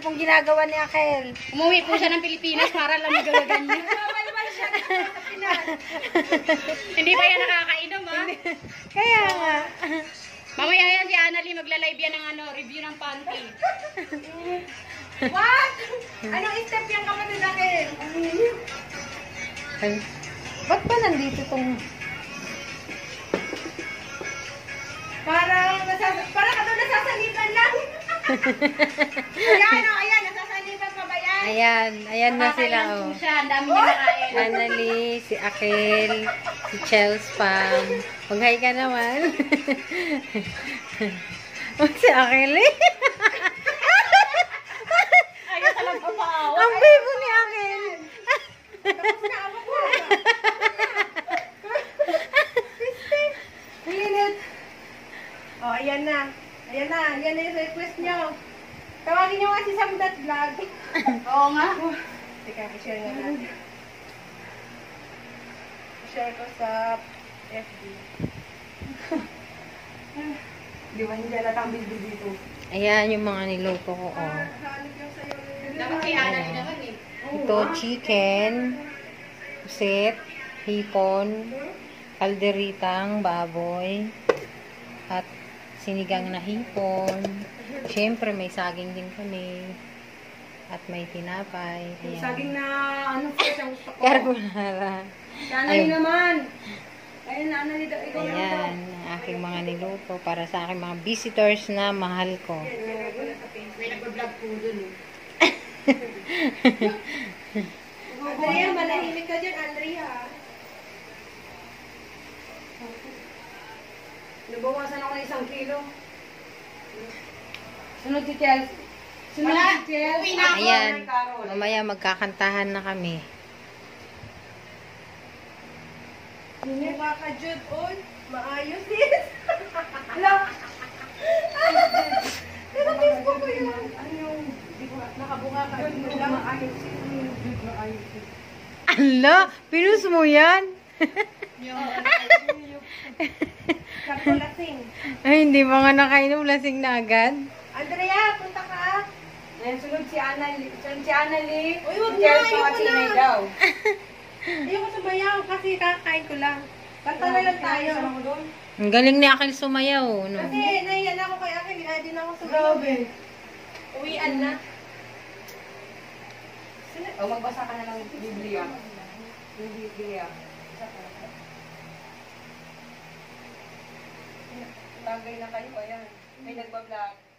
pong ginagawa ni Akel? Umuwi po siya ng Pilipinas para lang magawagan niya. Hindi pa yan nakakainom ha. Kaya nga. Mamaya yan si Annalie magla-live yan ng ano, review ng panty. What? Anong step yung kapatid akin? Ay, ba't ba nandito tong... Parang, nasas parang ka doon nasasalipan lang. Ayan, oh, ayan, nasasalipan ka ba yan? Ayan, ayan na sila, oh. siya, ang dami niya nakain. Annalie, si Akel, si Chels Pam. Mag-hi ka naman. oh, si Akel eh. Ayaw talaga paawa. Ang bibo ni Akel. Tapos na ako po. Minute. Oh, ayan na. Ayan na. Ayan na yung request nyo. Tawagin nyo nga si Samdat Vlog. Oo nga. Teka, i-share nga natin. I-share ko sa FB. Di ba hindi na ang busy dito? Ayan yung mga niluto ko, oh. Kay Annalie naman eh. Ito, chicken, pusit, hipon, kalderitang baboy, at sinigang na hipon. Siyempre, may saging din kami. At may tinapay. Ayan. Saging na ano po siyang gusto ko. Carbonara. Sana Ayun. naman. Ayun na, nito. Ikaw Ayan, ang aking mga niluto para sa aking mga visitors na mahal ko. May nag-vlog po dun eh. Andrea, manahimik ka dyan, Andrea. Nabawasan ako ng isang kilo. Sunod si Chelsea. Sunod Wala. si Chelsea. Na. Ayan, mamaya magkakantahan na kami. Mukha ka, Jude. Oy, maayos din. Hello? Pero Facebook ko yun. Ano yung, nakabunga ka. Jude, maayos din. Jude, maayos din. Ala, pinus mo yan? Kakulasing. Ay, hindi ba nga nakainom, lasing na agad? Andrea, punta ka. Ayan, sunod si Annalie. Si Annalie. Uy, huwag Si na. Ayoko na. Inay daw. Ayoko sumayaw kasi kakain ko lang. Kanta na lang tayo. Ang galing ni Akil sumayaw, no? Kasi nahiyan ako kay Akin. Kaya din ako sumayaw. Grabe. Uwian na. O magbasa ka na ng Biblia. Yung Biblia. Tagay na kayo. Ayan. May nagbablog.